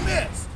miss. missed.